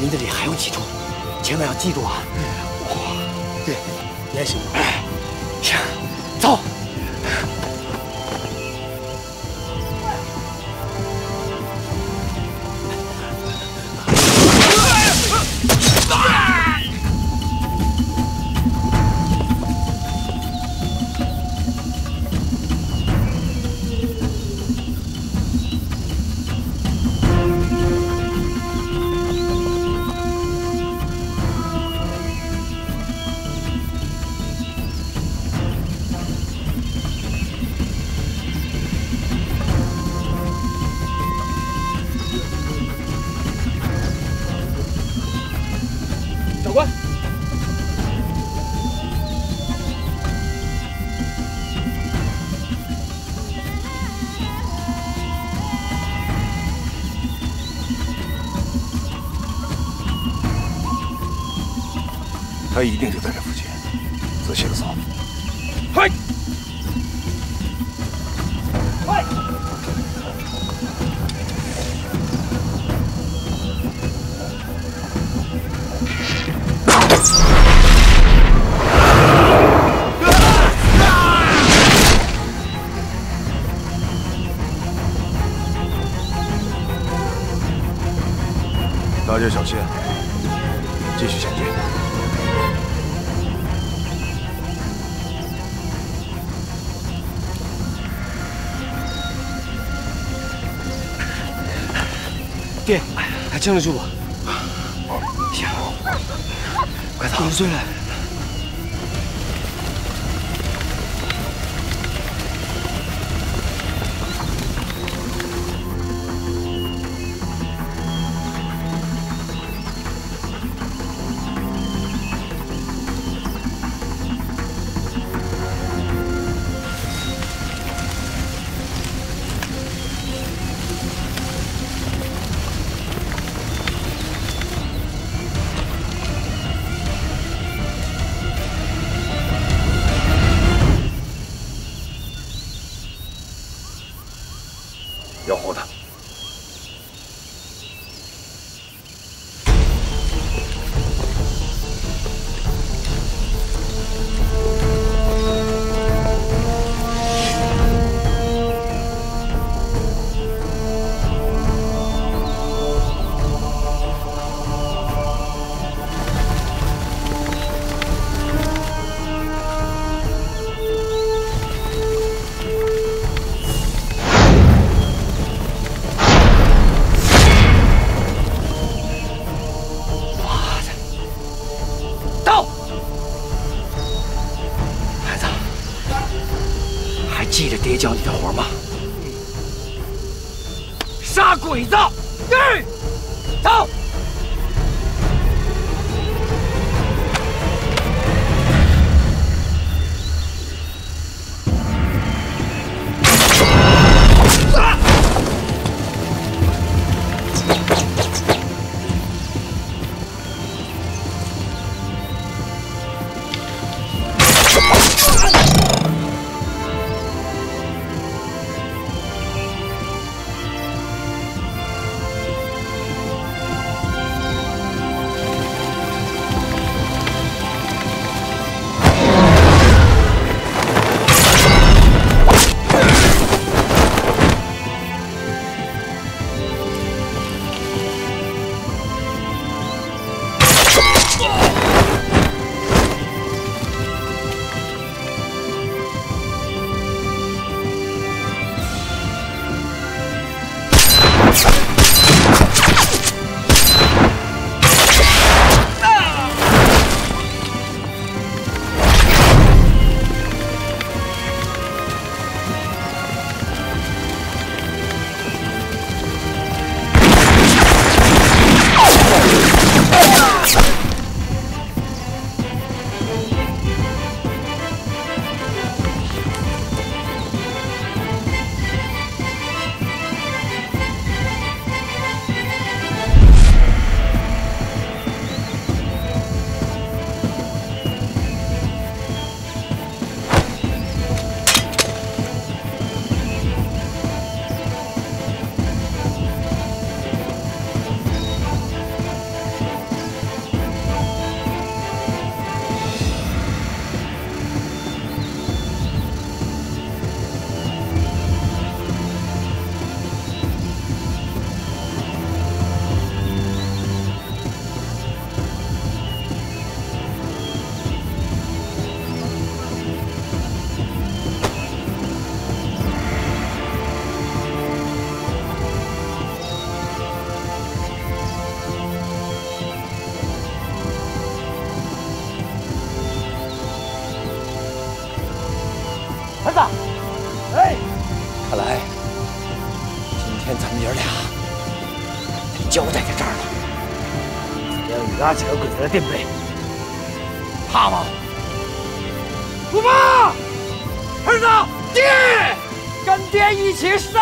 林子里还有几处，千万要记住啊！哇，对，也行。哎，行，走。撑得住吧？行，快走！垫背，怕吗？不怕。儿子，爹，跟爹一起杀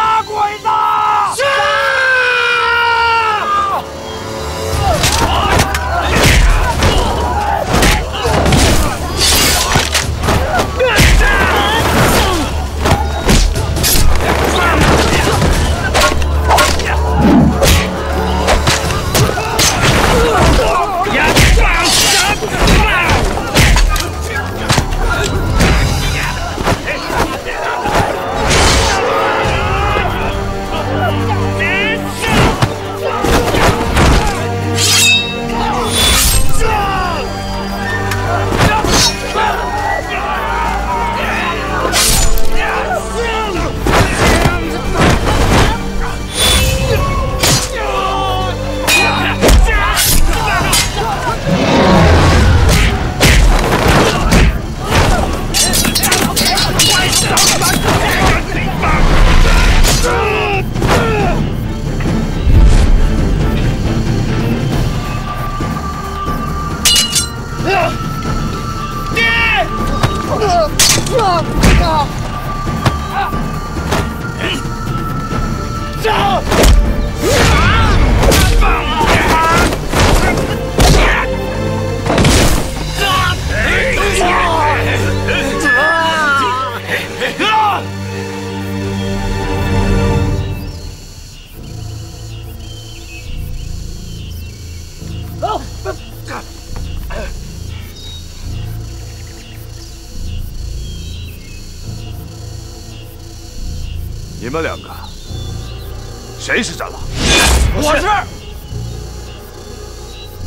我是。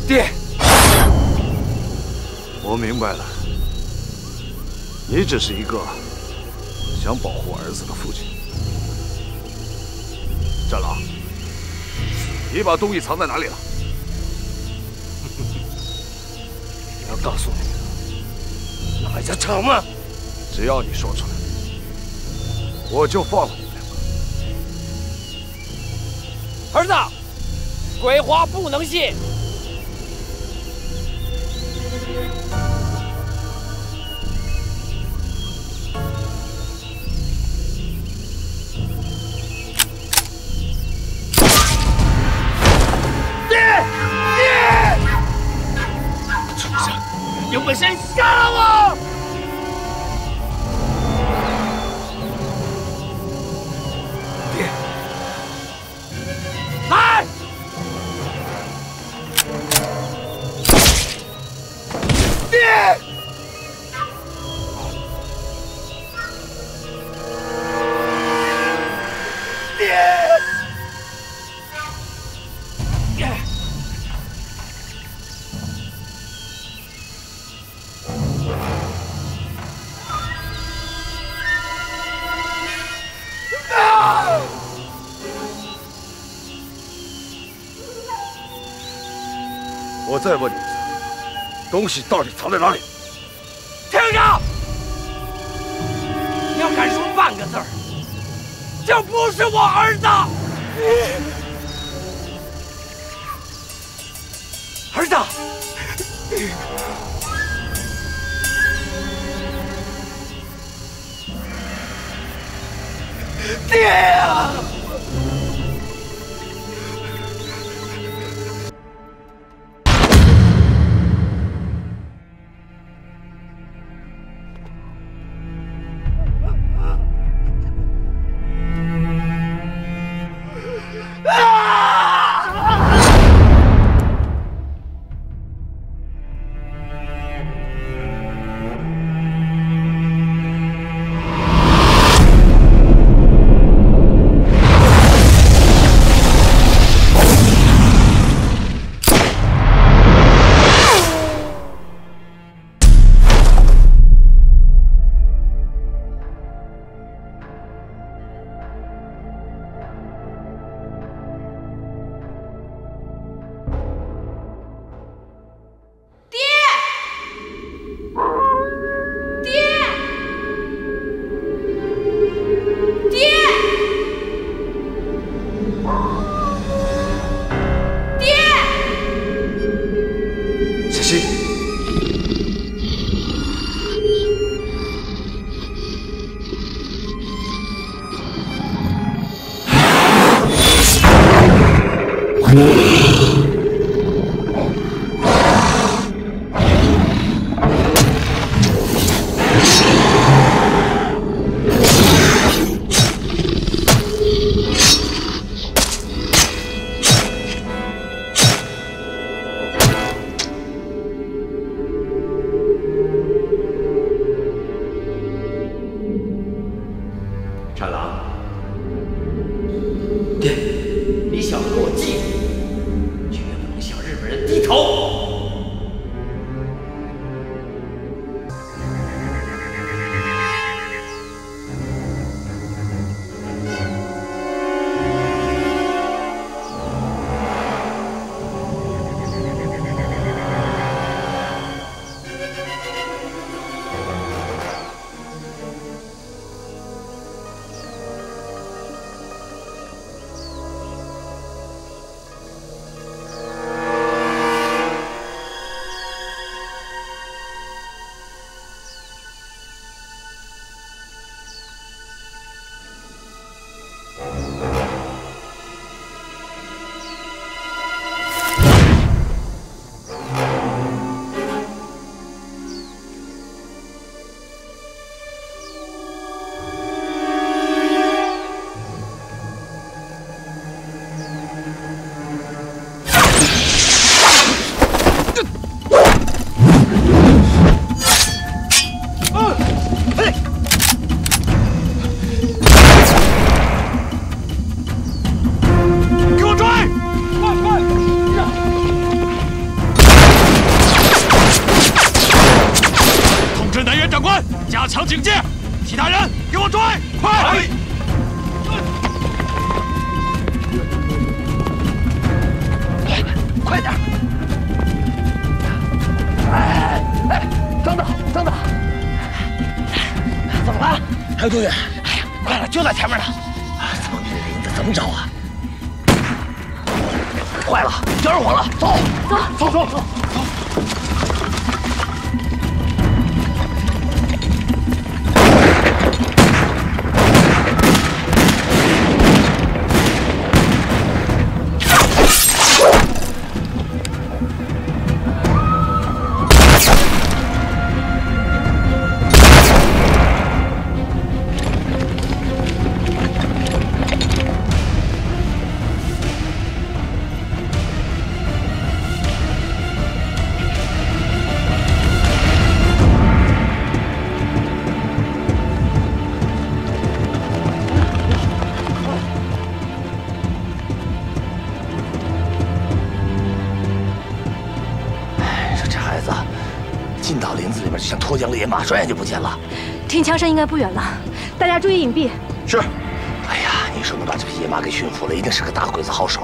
爹，我明白了，你只是一个想保护儿子的父亲。战狼，你把东西藏在哪里了？你要告诉我哪家厂吗？只要你说出来，我就放了你们两个。儿子，鬼话不能信。有本事杀了我！我再问你，东西到底藏在哪里？有多远？哎呀快了就在前面呢。啊这的林子怎么找啊？坏了着火了走。走走走。马转眼就不见了，听枪声应该不远了，大家注意隐蔽。是。哎呀，你说能把这匹野马给驯服了，一定是个大鬼子好手。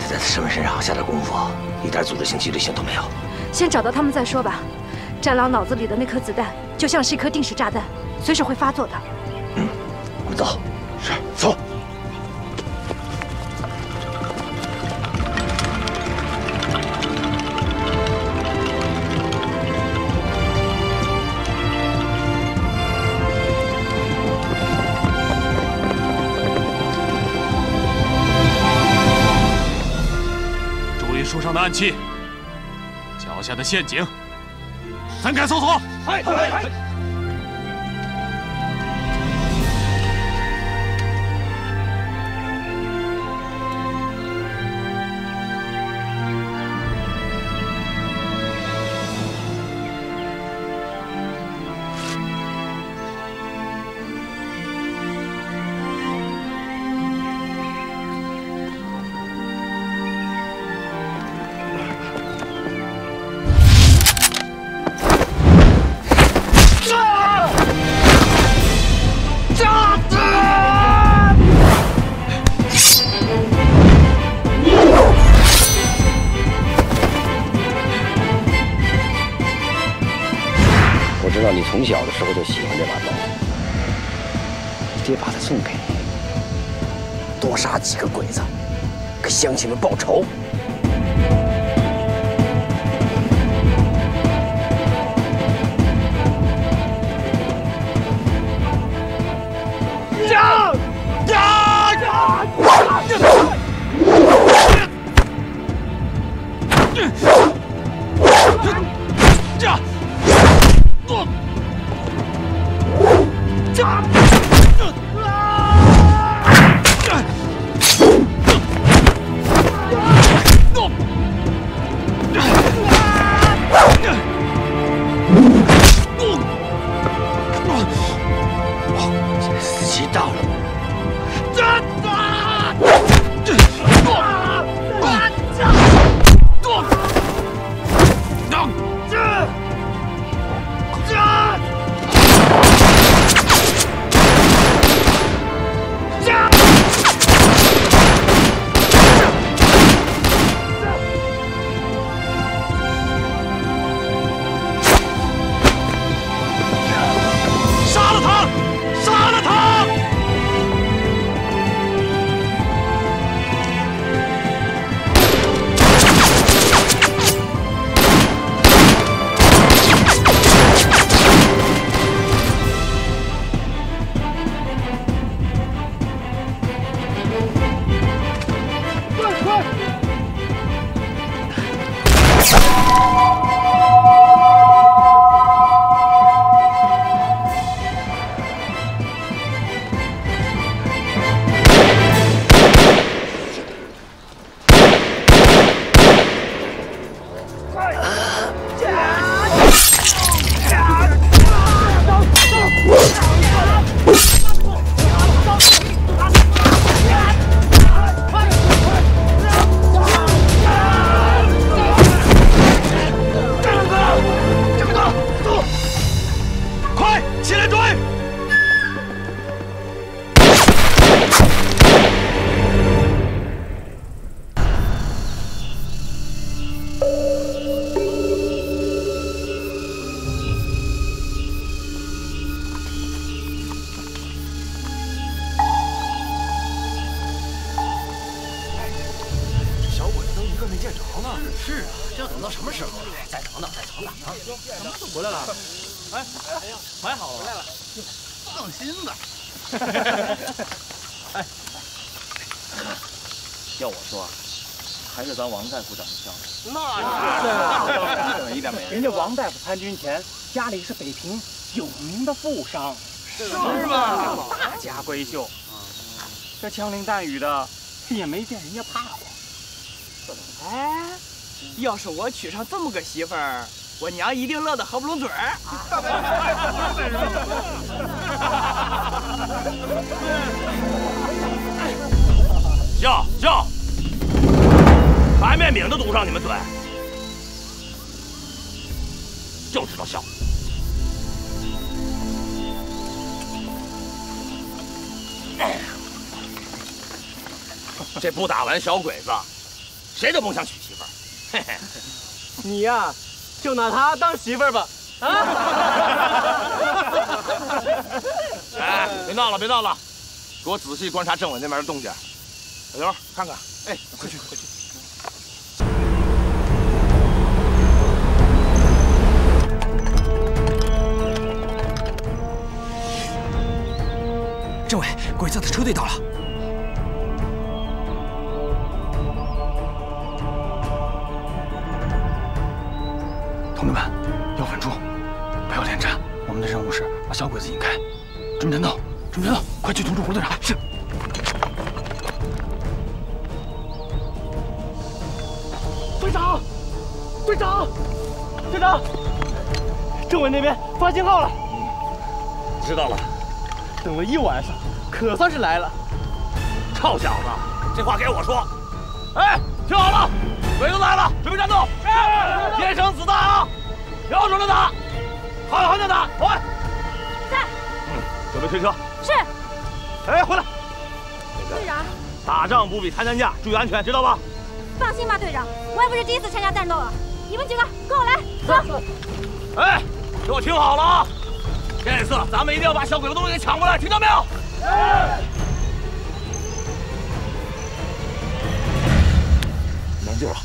得在他身份身上下点功夫，一点组织性、纪律性都没有。先找到他们再说吧。战狼脑子里的那颗子弹，就像是一颗定时炸弹，随时会发作的。暗器，脚下的陷阱，散开搜索。知道你从小的时候就喜欢这把刀，爹把它送给你，多杀几个鬼子，给乡亲们报仇。呀呀呀！是啊，这要等到什么时候啊？再等等，再等等啊！回来了，哎哎呀，买好了，回来了，放心吧。哎，要我说，还是咱王大夫长得像。那是，一点没人家王大夫参军前，家里是北平有名的富商，是吗？大家闺秀。这枪林弹雨的，也没见人家怕过。哎，要是我娶上这么个媳妇儿，我娘一定乐得合不拢嘴儿。笑笑，白面饼都堵上你们嘴，就知道笑。这不打完小鬼子，谁都甭想娶媳妇儿。嘿嘿，你呀、就拿她当媳妇儿吧。啊哎，别闹了，别闹了，给我仔细观察政委那边的动静。小刘，看看。哎，快去，快去。政委，鬼子的车队到了。同志们，要稳住，不要恋战。我们的任务是把小鬼子引开。准备战斗，准备战斗，快去通知胡队长。是。队长，队长，队长，政委那边发信号了。知道了。等了一晚上，可算是来了。臭小子，这话给我说。哎，听好了，鬼子来了，准备战斗，天生子弹啊，瞄准了打，狠狠的打，快！在。嗯，准备推车。是。哎，回来。队长，打仗不比谈谈价，注意安全，知道吧？放心吧，队长，我也不是第一次参加战斗了。你们几个跟我来，走。哎，给我听好了啊！这次咱们一定要把小鬼子东西给抢过来，听到没有？能救了。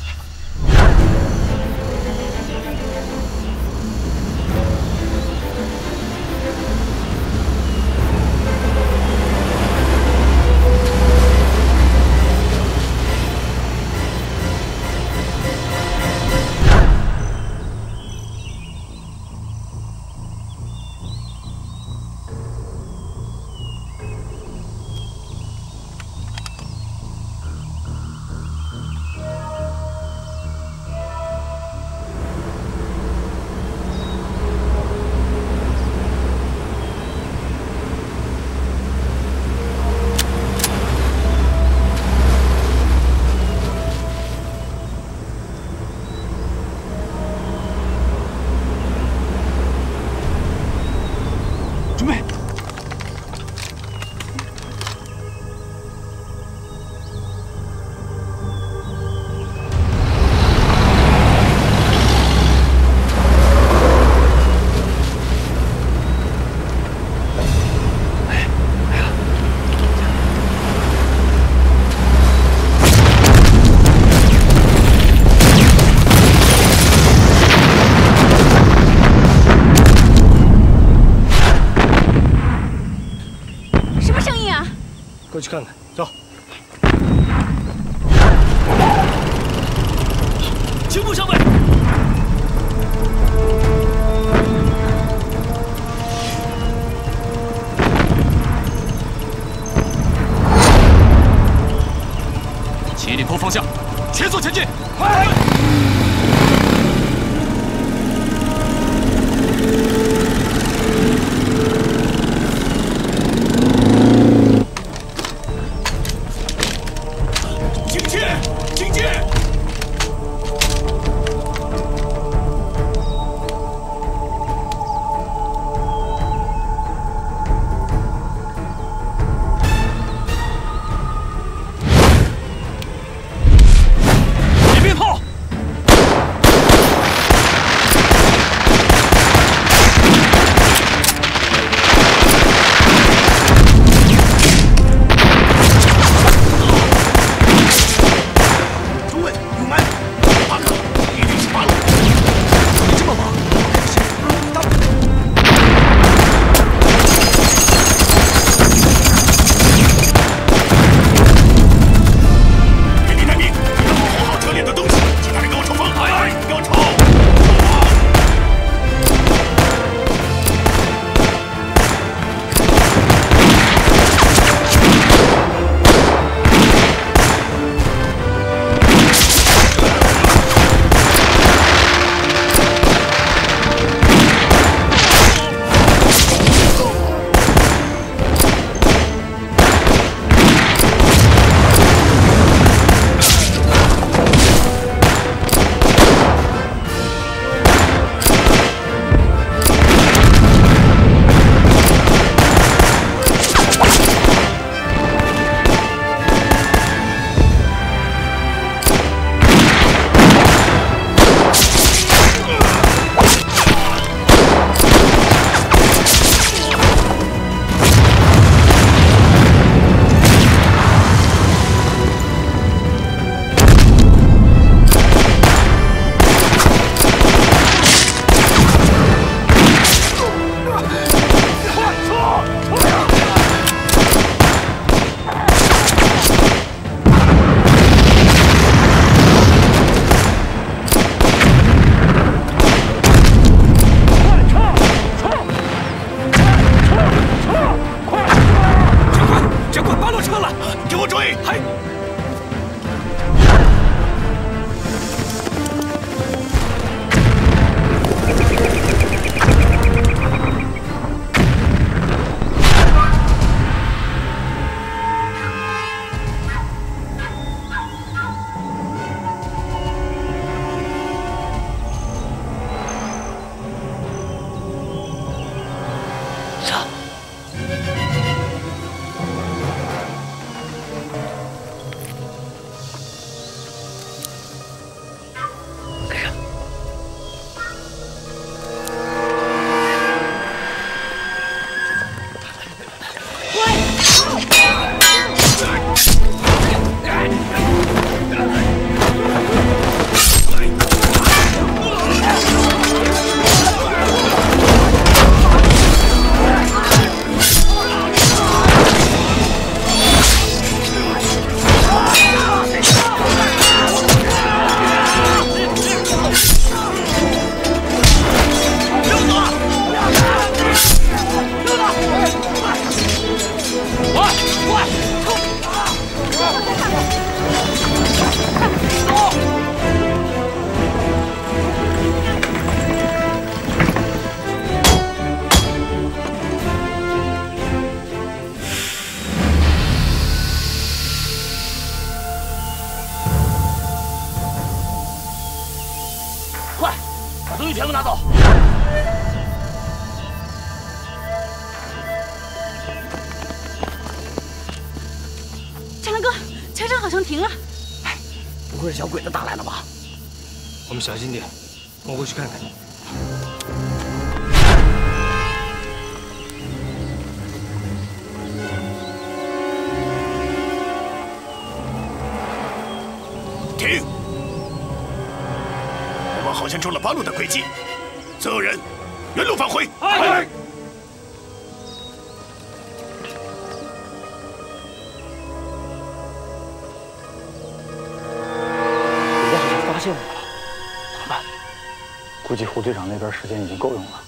队长那边时间已经够用了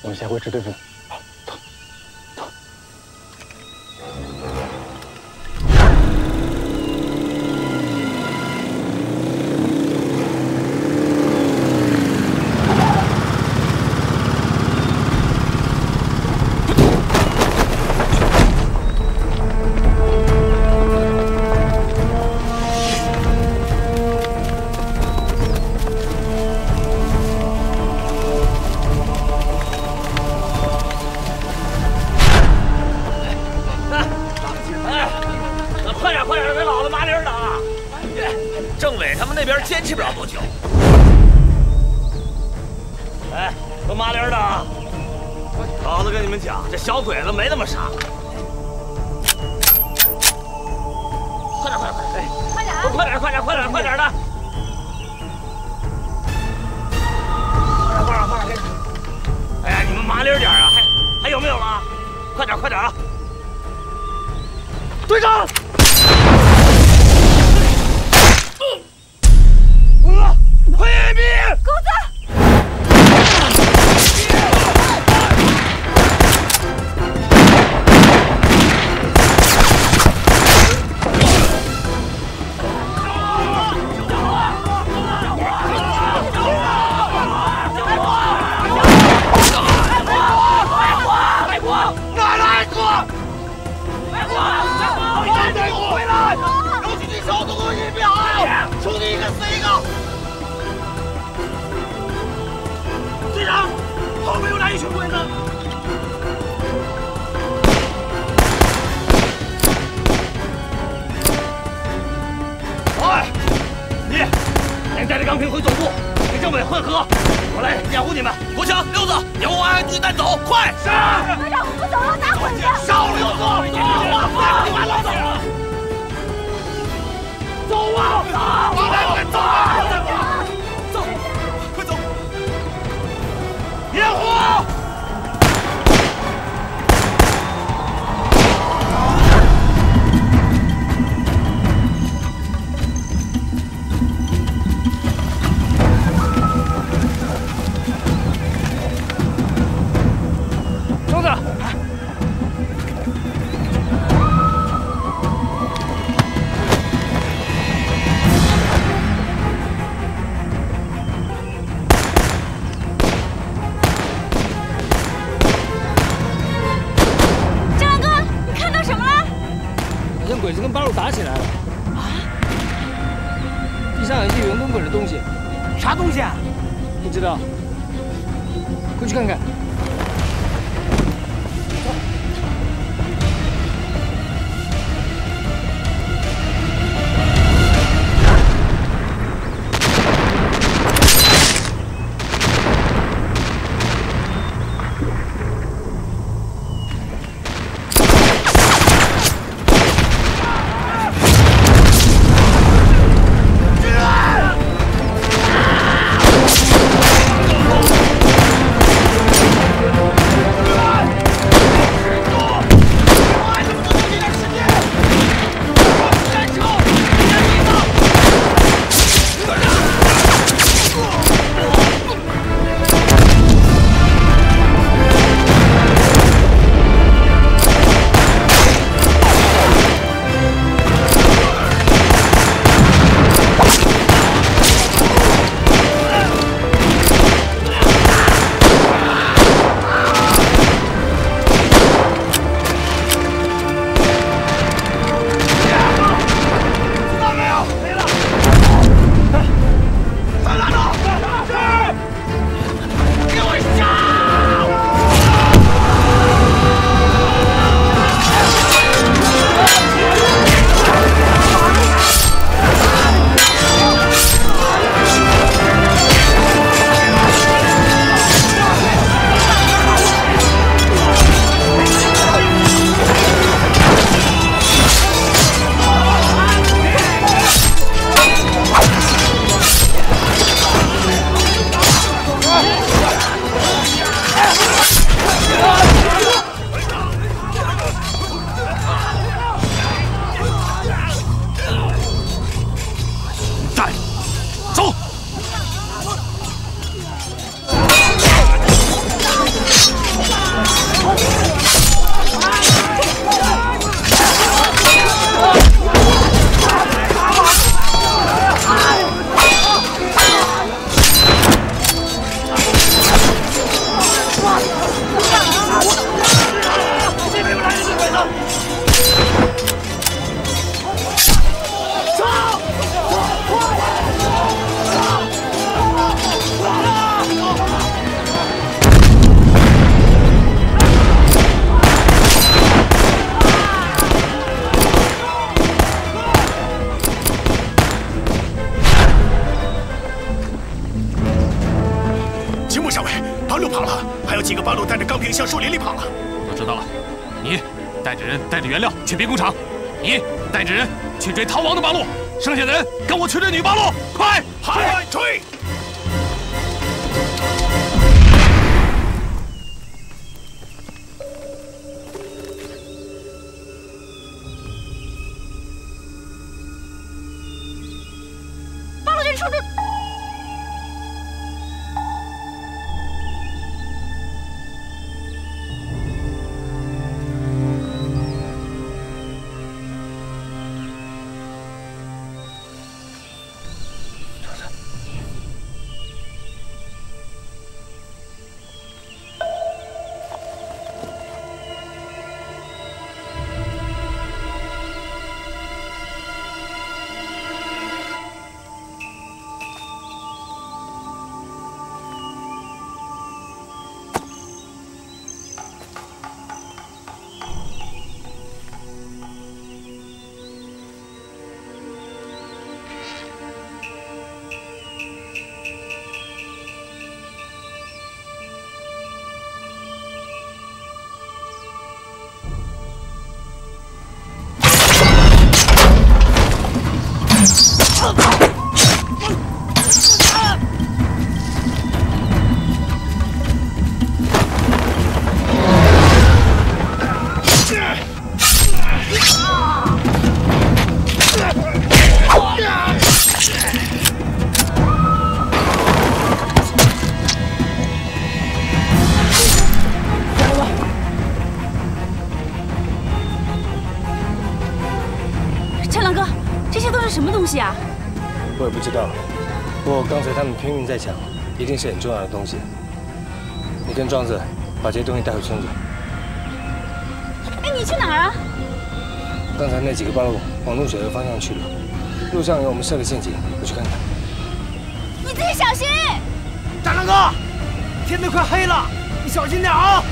我们先回支队部不过刚才他们拼命在抢，一定是很重要的东西。你跟庄子把这些东西带回村子。哎，你去哪儿啊？刚才那几个八路往露水河方向去了，路上有我们设的陷阱，我去看看。你自己小心。大壮哥，天都快黑了，你小心点啊。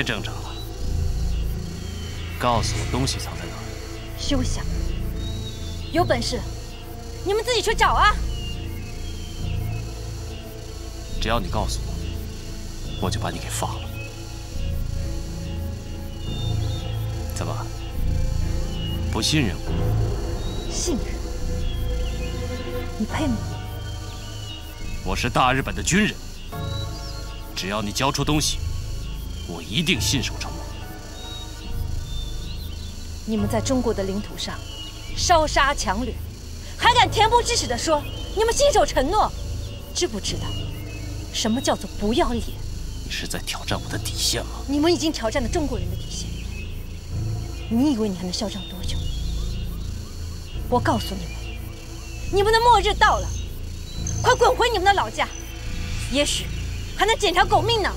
别挣扎了，告诉我东西藏在哪儿。休想！有本事，你们自己去找啊！只要你告诉我，我就把你给放了。怎么，不信任我？信任？你配吗？我是大日本的军人，只要你交出东西，我一定信守承诺。你们在中国的领土上烧杀抢掠，还敢恬不知耻地说你们信守承诺？知不知道什么叫做不要脸？你是在挑战我的底线吗？你们已经挑战了中国人的底线。你以为你还能嚣张多久？我告诉你们，你们的末日到了，快滚回你们的老家，也许还能捡条狗命呢。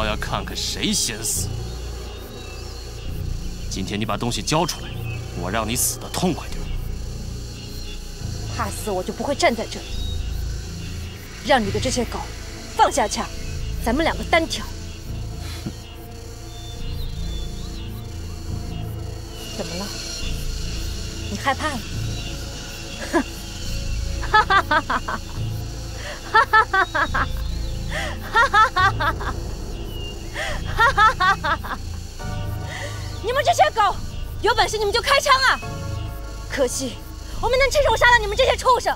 倒要看看谁先死。今天你把东西交出来，我让你死的痛快点。怕死我就不会站在这里，让你的这些狗放下枪，咱们两个单挑。怎么了？你害怕了？哼！哈哈哈哈哈！哈哈哈哈哈！哈哈哈哈哈！哈哈哈哈哈哈！你们这些狗，有本事你们就开枪啊！可惜我们能亲手杀了你们这些畜生。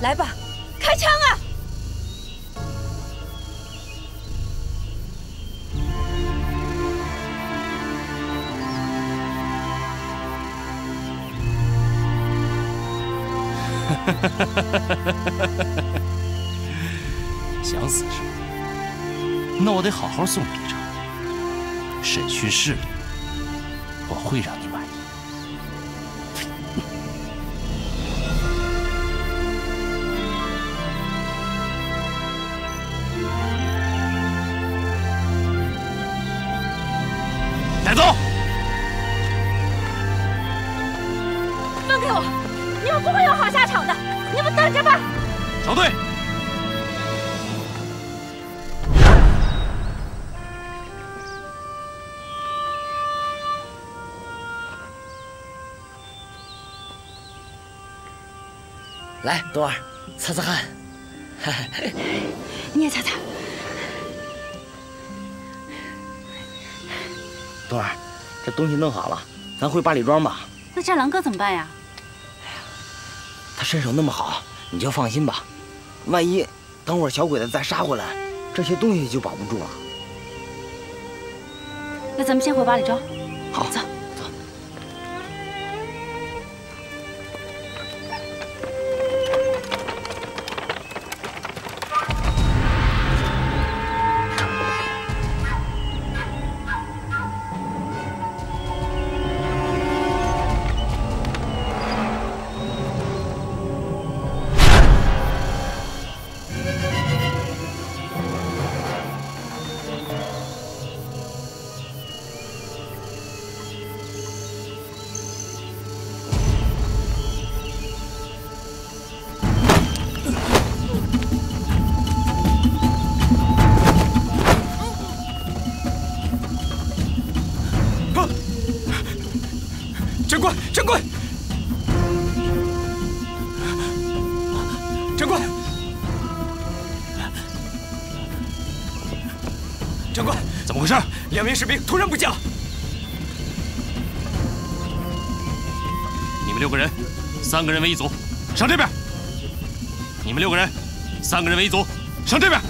来吧，开枪啊！想死是吧？那我得好好送你一场。审讯室里，我会让来，冬儿，擦擦汗。你也擦擦。冬儿，这东西弄好了，咱回八里庄吧。那战狼哥怎么办呀？他身手那么好，你就放心吧。万一等会儿小鬼子再杀回来，这些东西就保不住了。那咱们先回八里庄。好，走。士兵突然不见了。你们六个人，三个人为一组，上这边。你们六个人，三个人为一组，上这边。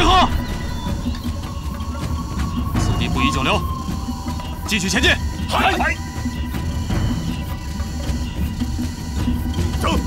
合，此地不宜久留，继续前进。嗨！走，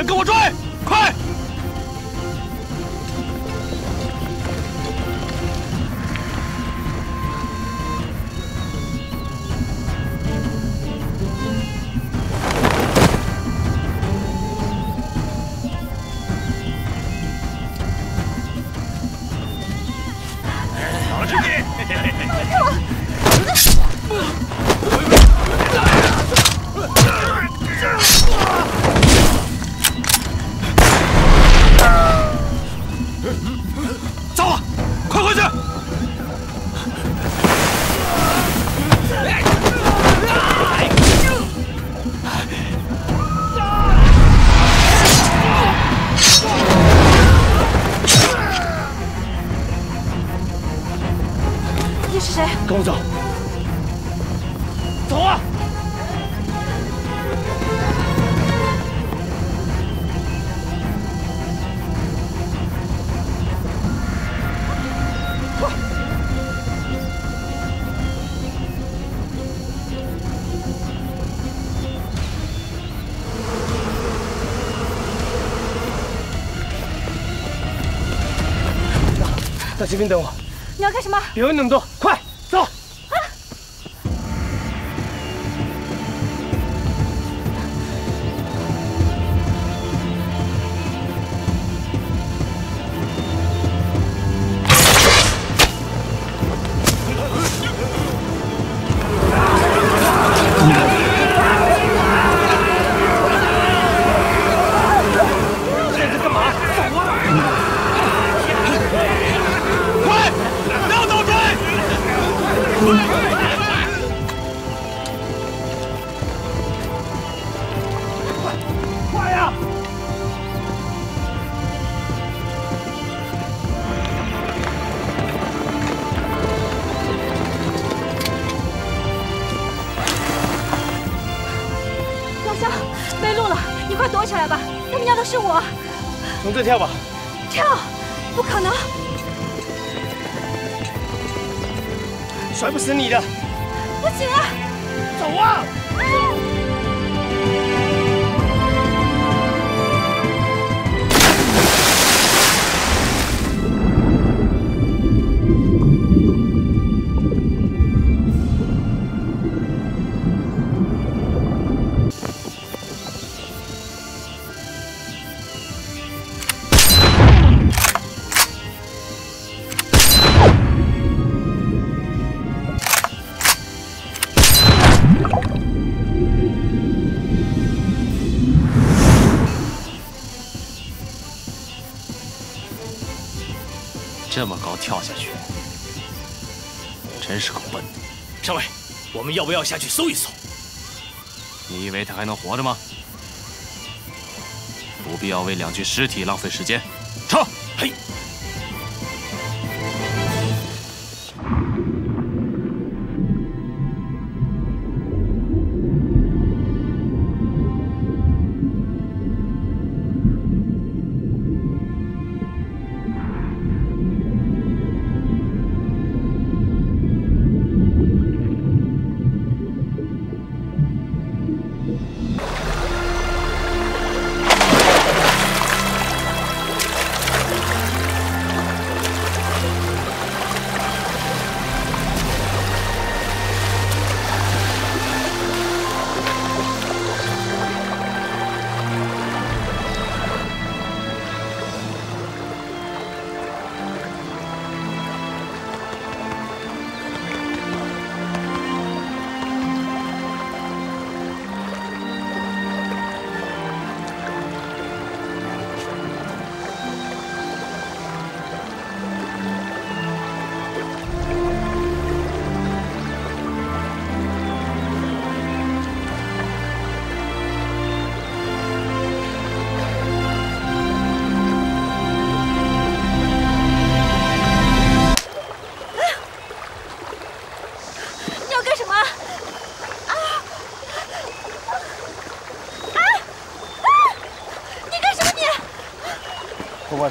人跟我追，这边等我，你要干什么？别问那么多，们要不要下去搜一搜？你以为他还能活着吗？不必要为两具尸体浪费时间。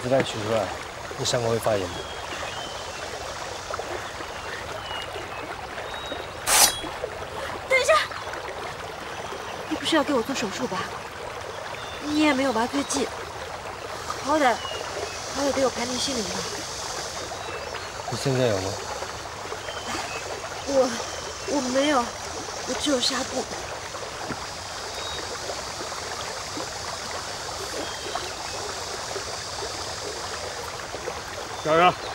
赶紧取出来，你伤口会发炎的。等一下，你不是要给我做手术吧？你也没有麻醉剂，好歹好歹得有排宁心灵吧？你现在有吗？我我没有，我只有纱布。看看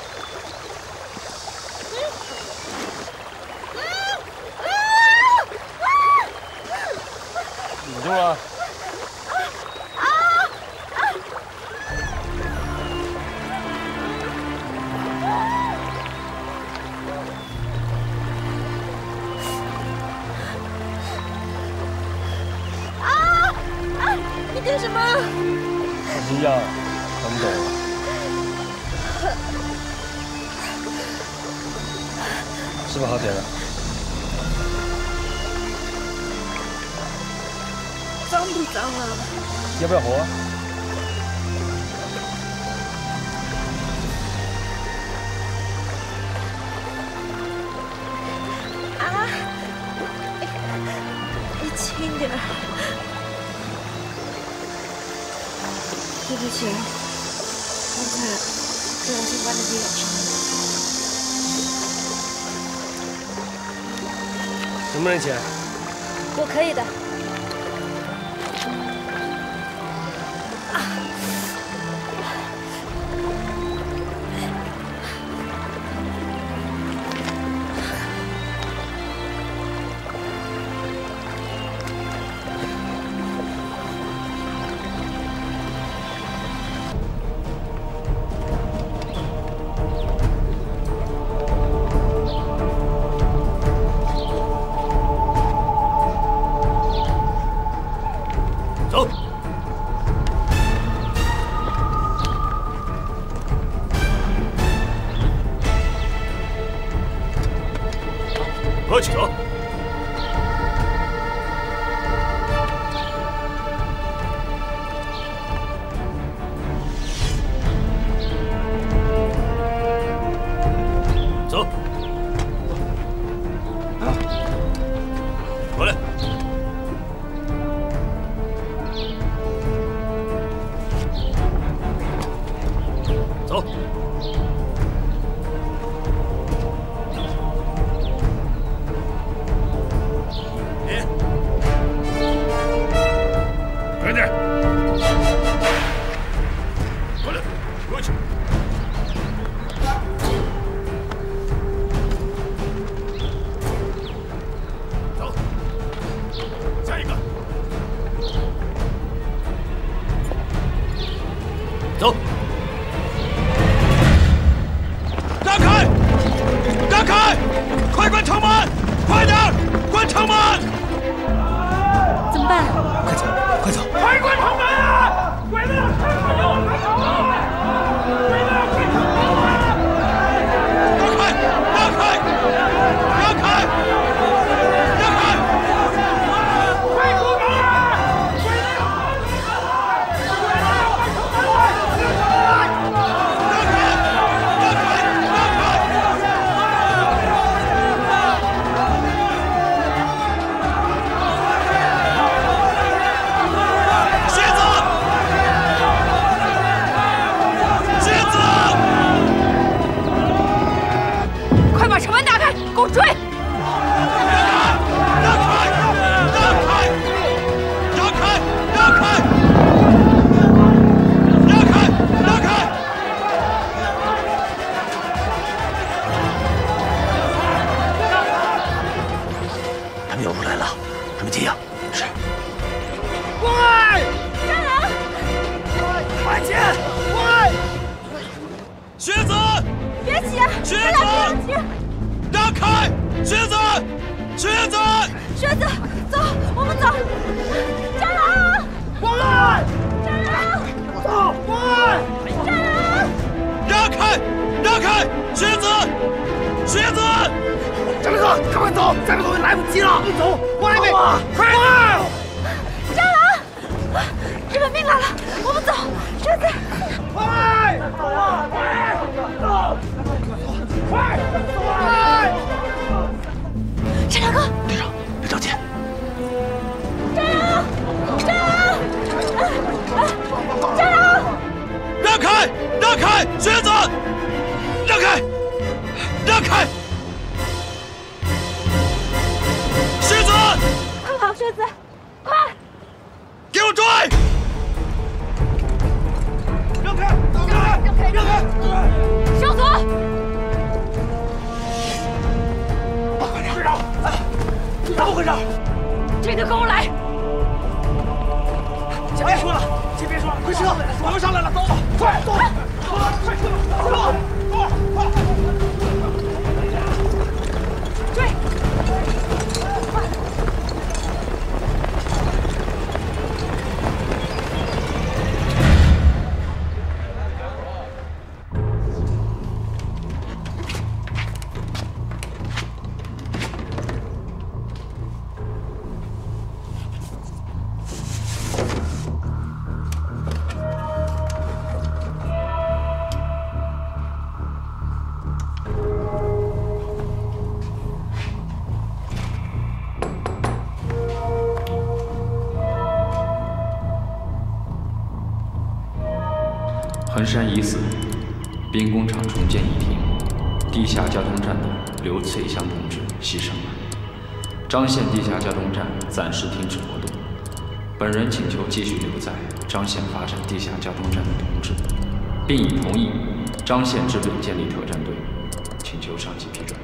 赶快走，再不走就来不及了。快走，外面，快！蟑螂，日本兵来了，我们走，这子，快！快！快！快！山大哥，队长，别着急。蟑螂，蟑螂，蟑螂，让开，让开，瘸子，让开。让开快跑，学子，快！给我追！让开！让开！让开！让开！上锁！队长，哎，怎么回事？这个跟我来！先别说了，先别说了，快撤！我们上来了，走吧，快走！快撤！走！张县地下交通站暂时停止活动。本人请求继续留在张县发展地下交通站的同志，并已同意张县支队建立特战队，请求上级批准。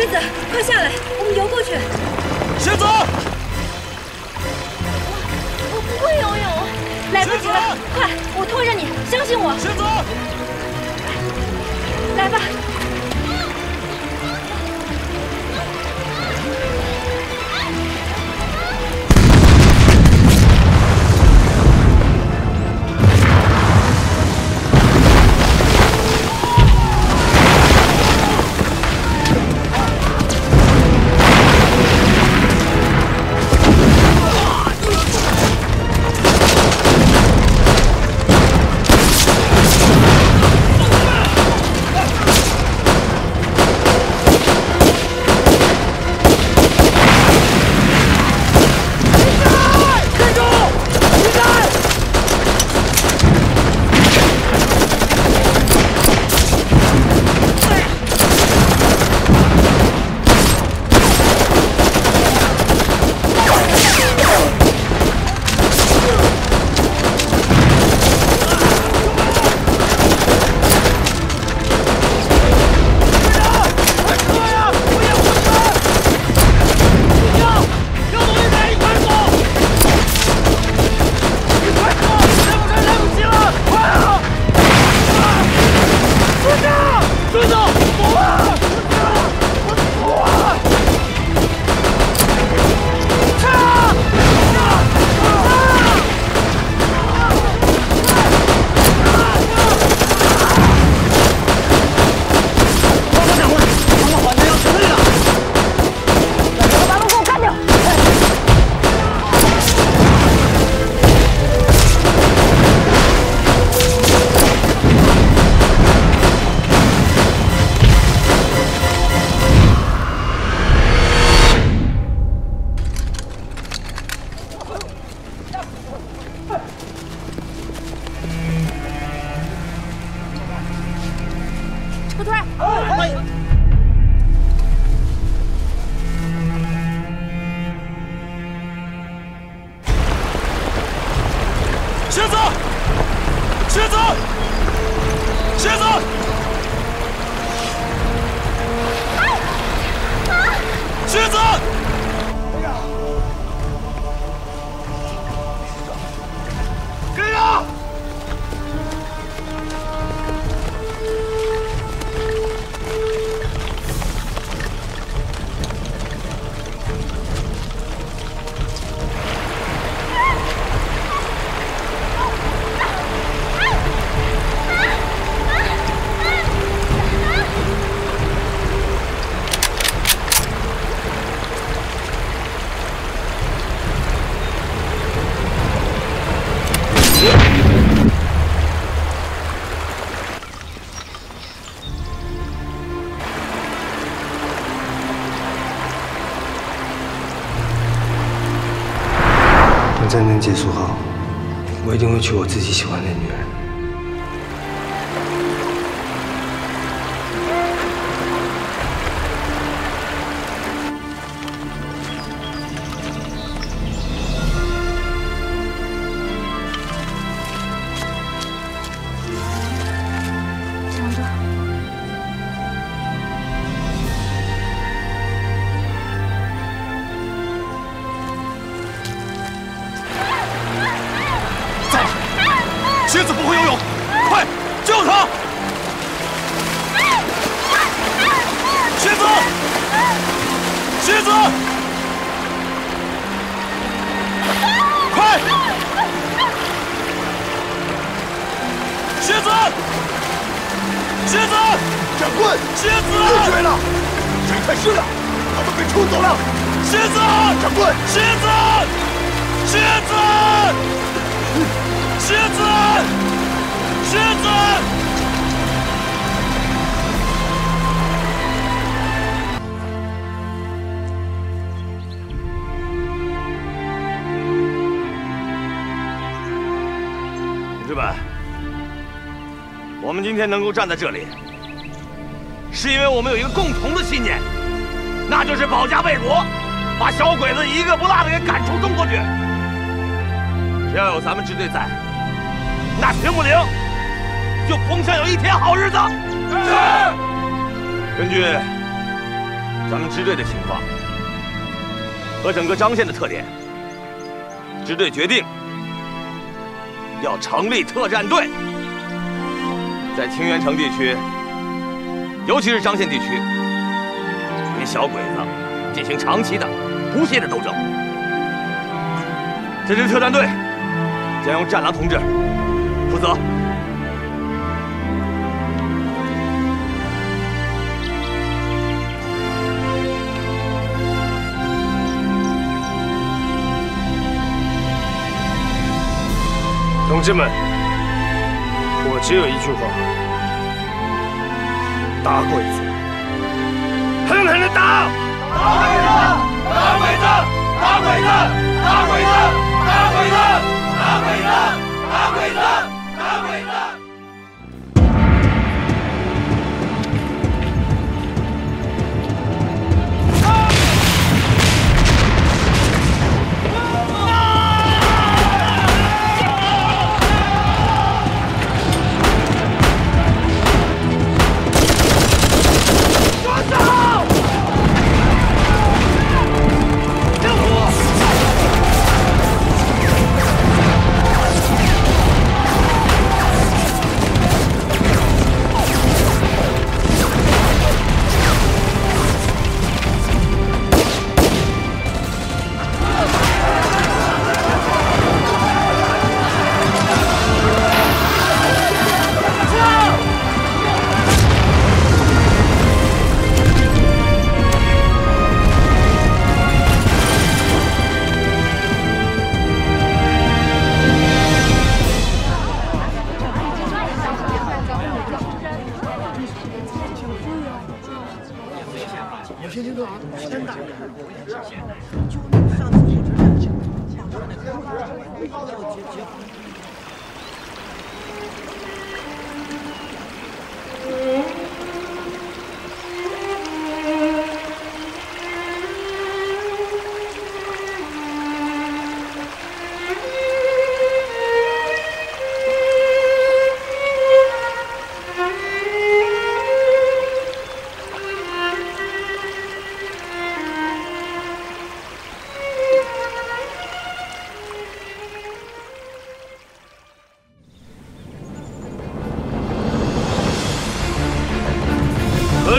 瘸子，快下来，我们游过去。狮子，我我不会游泳，来不及了，快，我拖着你，相信我。狮子，来吧。结束后，我一定会娶我自己喜欢的人天能够站在这里，是因为我们有一个共同的信念，那就是保家卫国，把小鬼子一个不落的给赶出中国去。只要有咱们支队在，那平步岭就甭想有一天好日子。是。根据咱们支队的情况和整个张县的特点，支队决定。要成立特战队，在清源城地区，尤其是张县地区，跟小鬼子进行长期的、不懈的斗争。这支特战队将由战狼同志负责。同志们，只有一句话：打鬼子，狠狠的打！打鬼子！打鬼子！打鬼子！打鬼子！打鬼子！打鬼子！打鬼子！打鬼子！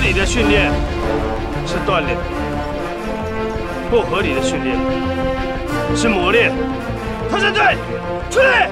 合理的训练是锻炼，不合理的训练是磨练。特战队，出列！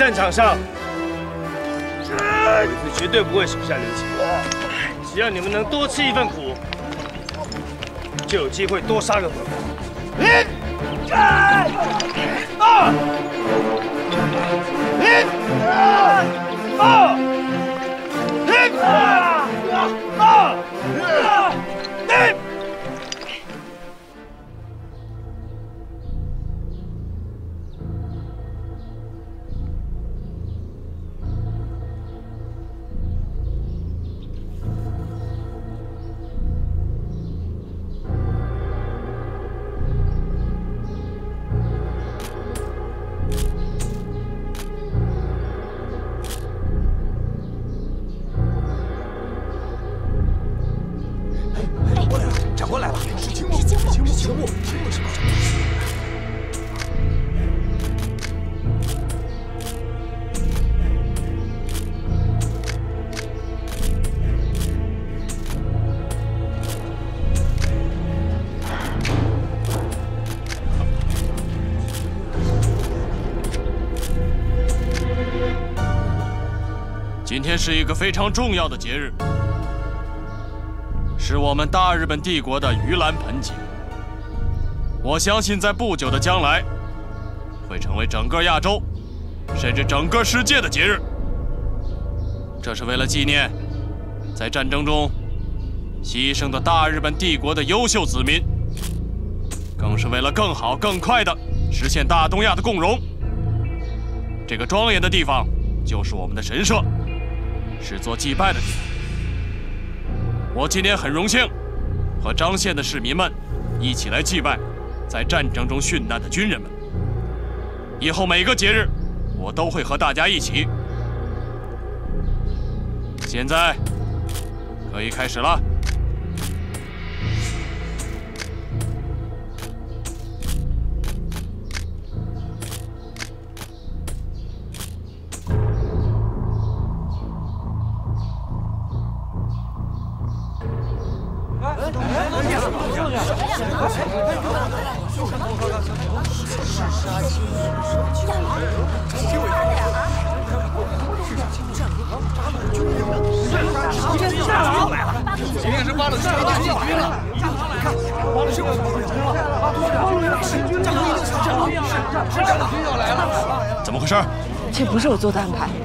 战场上，鬼子绝对不会手下留情。只要你们能多吃一份苦，就有机会多杀个鬼。一、二、二、一、二、是一个非常重要的节日，是我们大日本帝国的盂兰盆节。我相信在不久的将来，会成为整个亚洲，甚至整个世界的节日。这是为了纪念在战争中牺牲的大日本帝国的优秀子民，更是为了更好、更快地实现大东亚的共荣。这个庄严的地方就是我们的神社。是做祭拜的地方。我今天很荣幸，和张县的市民们一起来祭拜在战争中殉难的军人们。以后每个节日，我都会和大家一起。现在可以开始了。我做的安排。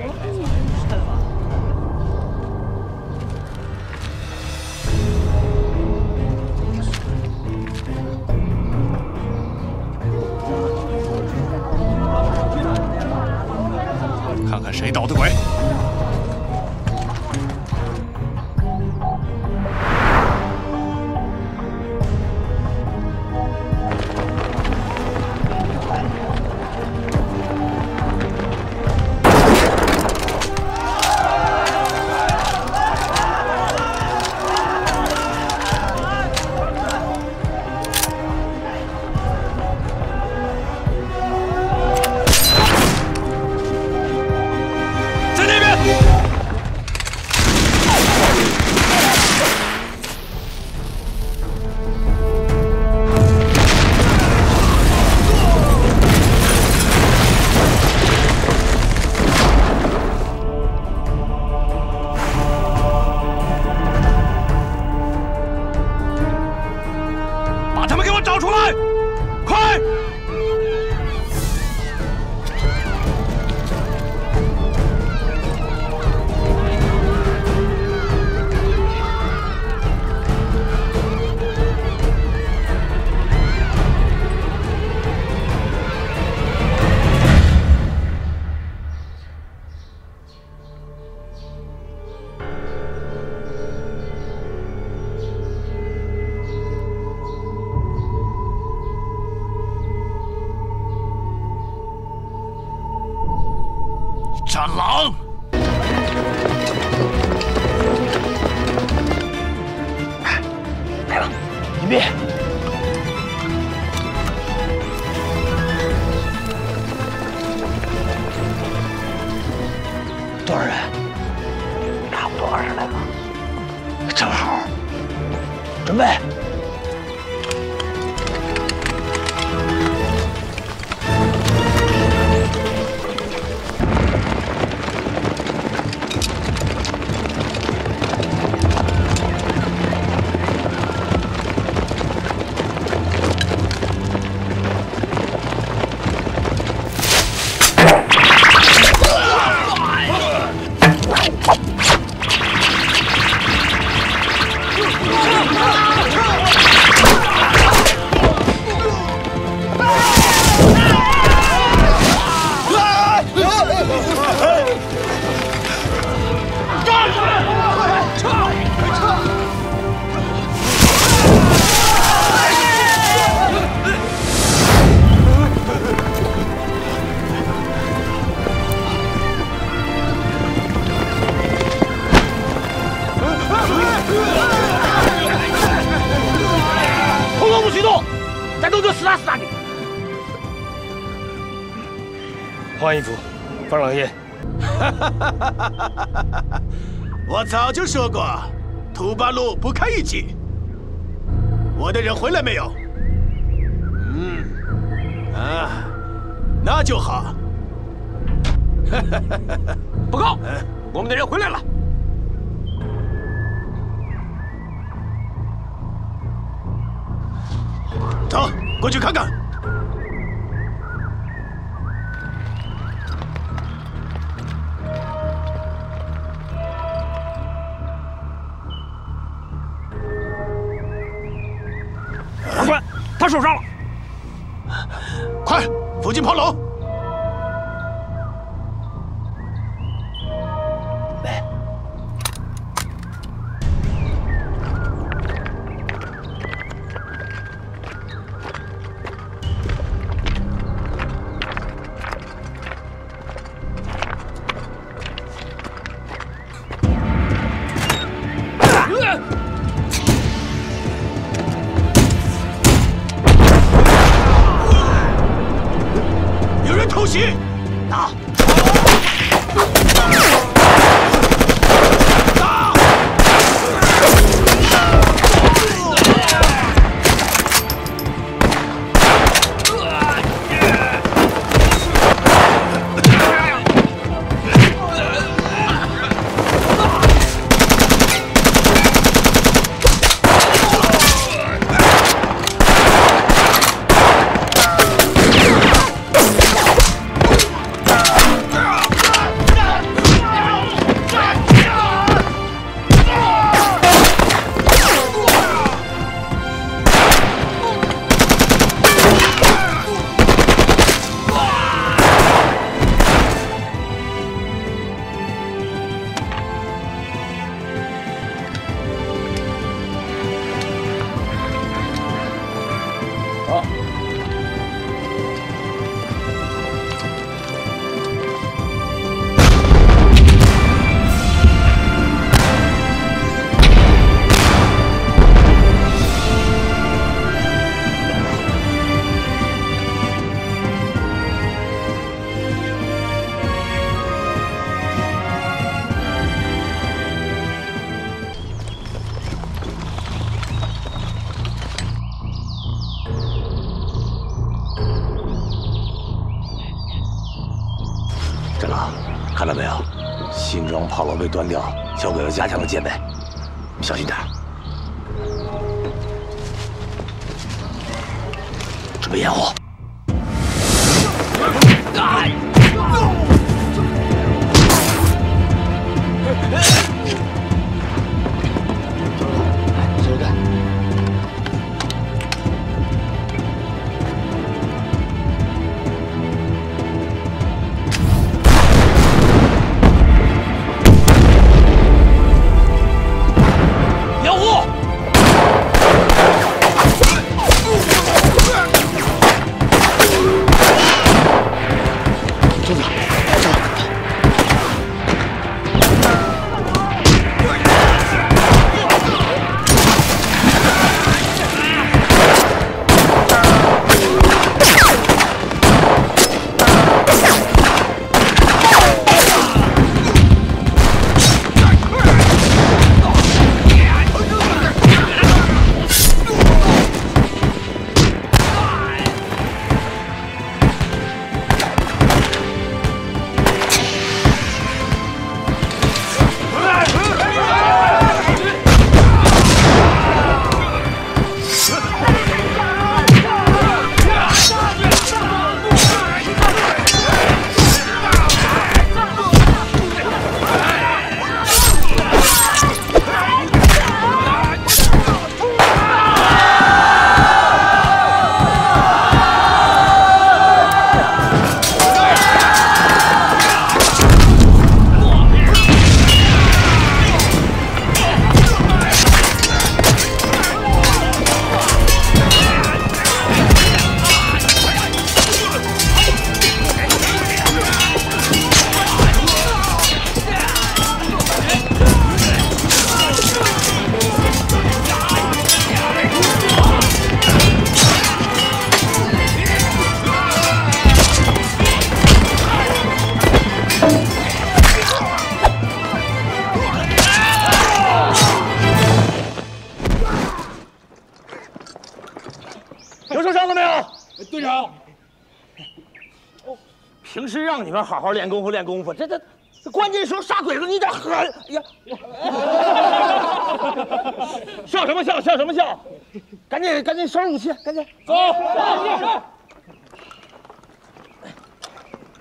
我早就说过，土八路不堪一击。我的人回来没有？嗯，啊，那就好。报告，我们的人回来了。走，过去看看。他受伤了，快，附近炮楼。端掉，小鬼子加强了戒备，小心点。准备掩护。说好好练功夫练功夫，这这这关键时候杀鬼子你得狠！呀，笑什么笑？笑什么笑？赶紧赶紧收拾武器，赶紧走！